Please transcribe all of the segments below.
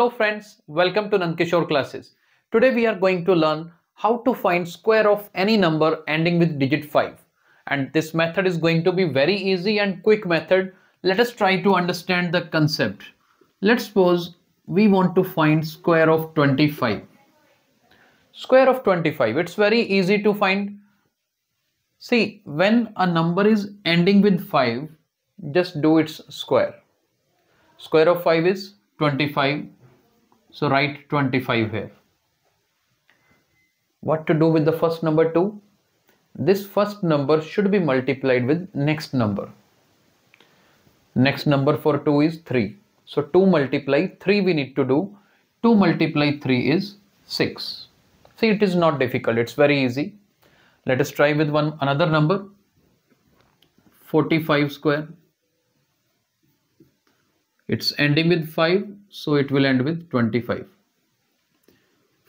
Hello friends, welcome to Nand Kishore classes. Today we are going to learn how to find square of any number ending with digit 5. And this method is going to be very easy and quick method. Let us try to understand the concept. Let's suppose we want to find square of 25. Square of 25, it's very easy to find. See, when a number is ending with 5, just do its square. Square of 5 is 25 so write 25 here. What to do with the first number 2? This first number should be multiplied with next number. Next number for 2 is 3. So 2 multiply 3 we need to do. 2 multiply 3 is 6. See it is not difficult. It's very easy. Let us try with one another number. 45 square it's ending with 5 so it will end with 25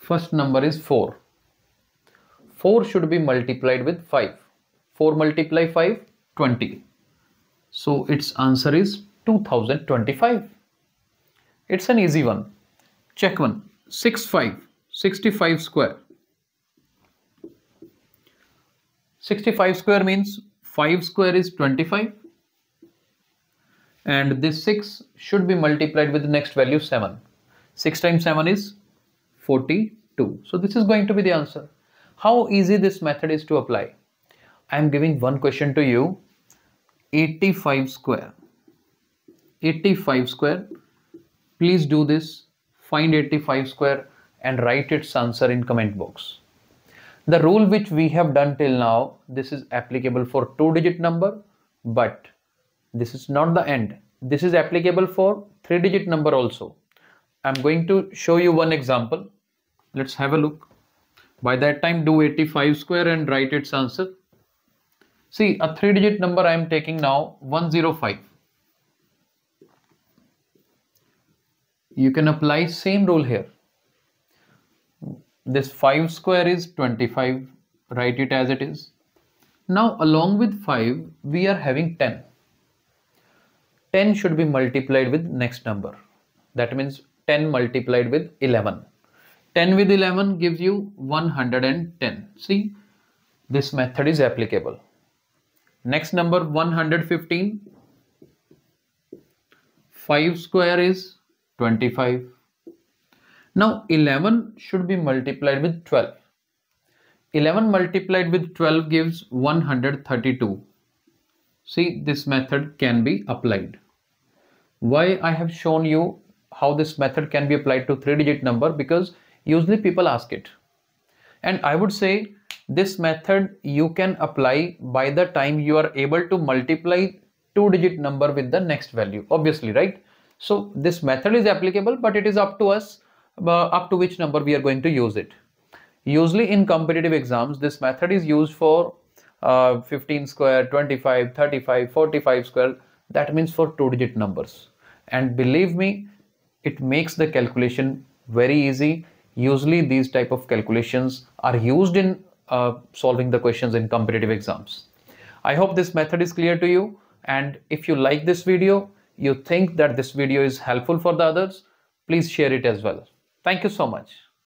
first number is 4 4 should be multiplied with 5 4 multiply 5 20 so its answer is 2025 it's an easy one. Check one. 6 5 65 square. 65 square means 5 square is 25 and this 6 should be multiplied with the next value 7 6 times 7 is 42 so this is going to be the answer. How easy this method is to apply? I am giving one question to you. 85 square. 85 square. Please do this. Find 85 square and write its answer in comment box. The rule which we have done till now this is applicable for two digit number but this is not the end. This is applicable for three digit number also. I'm going to show you one example. Let's have a look. By that time do 85 square and write its answer. See a three digit number i am taking now 105 you can apply same rule here. This 5 square is 25 write it as it is. Now along with 5 we are having 10 10 should be multiplied with next number. That means 10 multiplied with 11. 10 with 11 gives you 110. See, this method is applicable. Next number 115. 5 square is 25. Now 11 should be multiplied with 12. 11 multiplied with 12 gives 132. See, this method can be applied. Why I have shown you how this method can be applied to three digit number because usually people ask it. And I would say this method you can apply by the time you are able to multiply two digit number with the next value obviously right so this method is applicable but it is up to us uh, up to which number we are going to use it usually in competitive exams this method is used for uh, 15 square 25 35 45 square. That means for two digit numbers. And believe me it makes the calculation very easy. Usually these type of calculations are used in uh, solving the questions in competitive exams. I hope this method is clear to you. And if you like this video you think that this video is helpful for the others please share it as well. Thank you so much